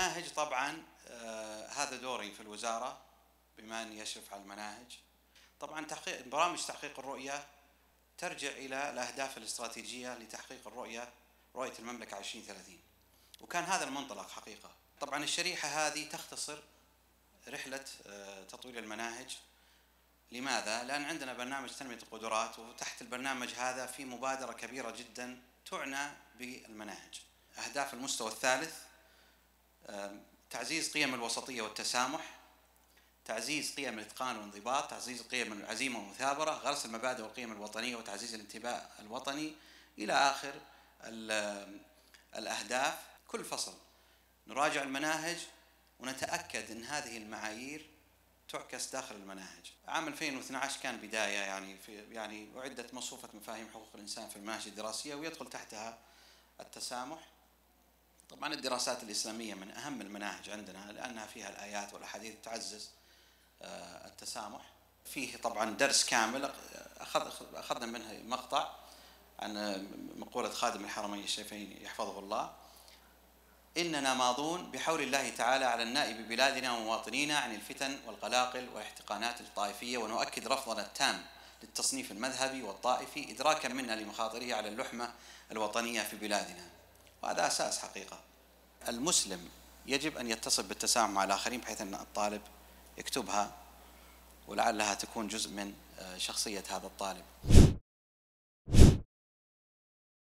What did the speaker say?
المناهج طبعا آه، هذا دوري في الوزارة بما أني أشرف على المناهج. طبعا تحقيق برامج تحقيق الرؤية ترجع إلى الأهداف الاستراتيجية لتحقيق الرؤية رؤية المملكة 2030 وكان هذا المنطلق حقيقة. طبعا الشريحة هذه تختصر رحلة آه، تطوير المناهج. لماذا؟ لأن عندنا برنامج تنمية القدرات وتحت البرنامج هذا في مبادرة كبيرة جدا تعنى بالمناهج. أهداف المستوى الثالث تعزيز قيم الوسطية والتسامح تعزيز قيم الإتقان والانضباط تعزيز قيم العزيمة والمثابرة غرس المبادئ والقيم الوطنية وتعزيز الانتماء الوطني إلى آخر الأهداف كل فصل نراجع المناهج ونتأكد أن هذه المعايير تعكس داخل المناهج. عام 2012 كان بداية يعني في يعني أعدت مصفوفة مفاهيم حقوق الإنسان في المناهج الدراسية ويدخل تحتها التسامح. طبعا الدراسات الإسلامية من أهم المناهج عندنا لأنها فيها الآيات والأحاديث تعزز آه، التسامح. فيه طبعا درس كامل أخذ أخذنا منه مقطع عن مقولة خادم الحرمين الشريفين يحفظه الله إننا ماضون بحول الله تعالى على النائب بلادنا ومواطنينا عن الفتن والقلاقل والاحتقانات الطائفية ونؤكد رفضنا التام للتصنيف المذهبي والطائفي إدراكا منا لمخاطره على اللحمة الوطنية في بلادنا وهذا أساس حقيقة. المسلم يجب أن يتصل بالتسامح مع الآخرين بحيث أن الطالب يكتبها ولعلها تكون جزء من آه، شخصية هذا الطالب.